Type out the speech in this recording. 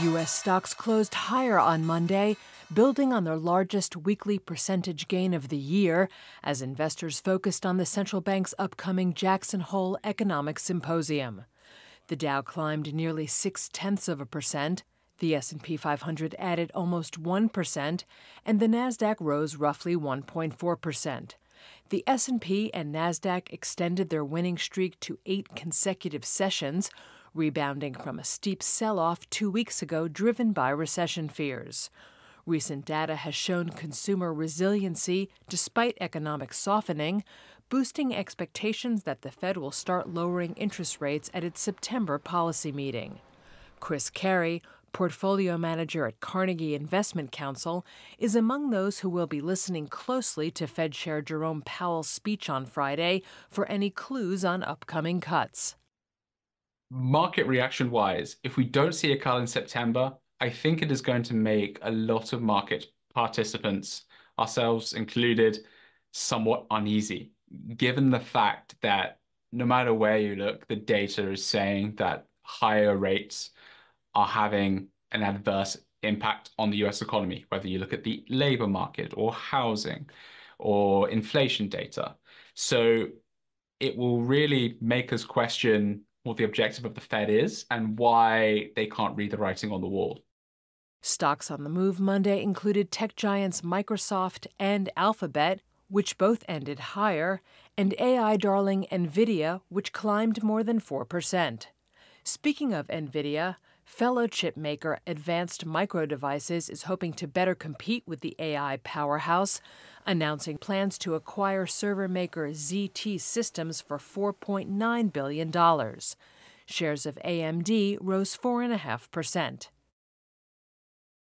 U.S. stocks closed higher on Monday, building on their largest weekly percentage gain of the year as investors focused on the central bank's upcoming Jackson Hole Economic Symposium. The Dow climbed nearly six tenths of a percent. The S&P 500 added almost 1%, and the Nasdaq rose roughly 1.4 percent. The S&P and Nasdaq extended their winning streak to 8 consecutive sessions, rebounding from a steep sell-off 2 weeks ago driven by recession fears. Recent data has shown consumer resiliency despite economic softening, boosting expectations that the Fed will start lowering interest rates at its September policy meeting. Chris Carey, portfolio manager at Carnegie Investment Counsel, is among those who will be listening closely to Fed Chair Jerome Powell's speech on Friday for any clues on upcoming cuts. Market reaction wise, if we don't see a cut in September, I think it is going to make a lot of market participants, ourselves included, somewhat uneasy, given the fact that no matter where you look, the data is saying that higher rates are having an adverse impact on the US economy, whether you look at the labor market or housing or inflation data. So it will really make us question what the objective of the Fed is and why they can't read the writing on the wall. Stocks on the move Monday included tech giants Microsoft and Alphabet, which both ended higher, and AI darling Nvidia, which climbed more than 4%. Speaking of Nvidia, Fellow chipmaker Advanced Micro Devices is hoping to better compete with the AI powerhouse, announcing plans to acquire server maker ZT Systems for $4.9 billion. Shares of AMD rose 4.5%.